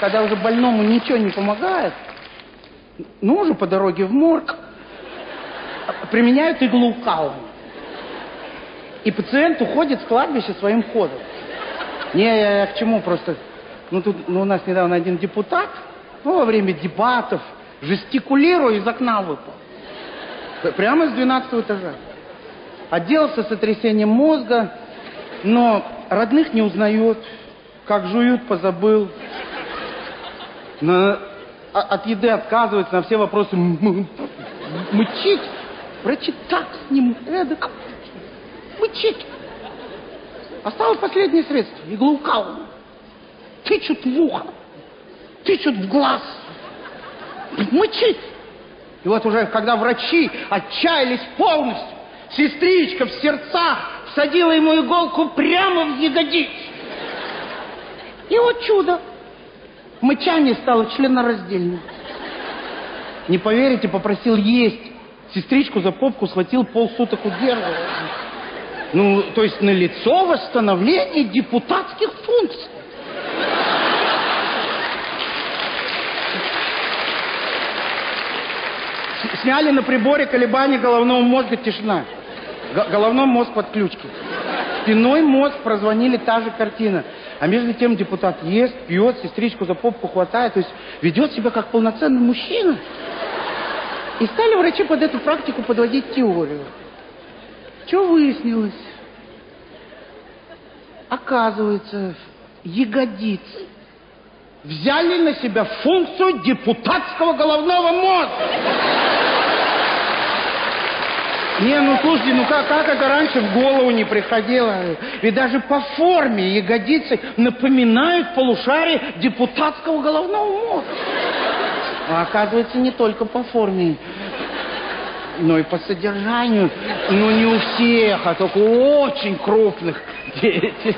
когда уже больному ничего не помогает, ну, уже по дороге в морг, применяют иглу каум. И пациент уходит с кладбища своим ходом. Не, я, я к чему просто... Ну, тут ну, у нас недавно один депутат, ну, во время дебатов, жестикулируя, из окна выпал. Прямо с 12 этажа. Отделался сотрясением мозга, но родных не узнает. Как жуют, позабыл. На- от еды отказывается, на все вопросы м- м- мычит. Врачи так с ним эдак мычит. Осталось последнее средство, иглоукалывание. Тычут в ухо, тычут в глаз, мычит. И вот уже, когда врачи отчаялись полностью, сестричка в сердцах всадила ему иголку прямо в ягодицу. И вот чудо. Мычание стало членораздельным. Не поверите, попросил есть. Сестричку за попку схватил, полсуток удерживал. Ну, то есть на лицо восстановление депутатских функций. Сняли на приборе колебания головного мозга, тишина. Г- головной мозг под ключки. Спиной мозг прозвонили, та же картина. А между тем депутат ест, пьет, сестричку за попку хватает, то есть ведет себя как полноценный мужчина. И стали врачи под эту практику подводить теорию. Что выяснилось? Оказывается, ягодицы взяли на себя функцию депутатского головного мозга. Не, ну слушайте, ну как, как это раньше в голову не приходило? Ведь даже по форме ягодицы напоминают полушарие депутатского головного мозга. А оказывается, не только по форме, но и по содержанию. Ну, не у всех, а только у очень крупных деятелей.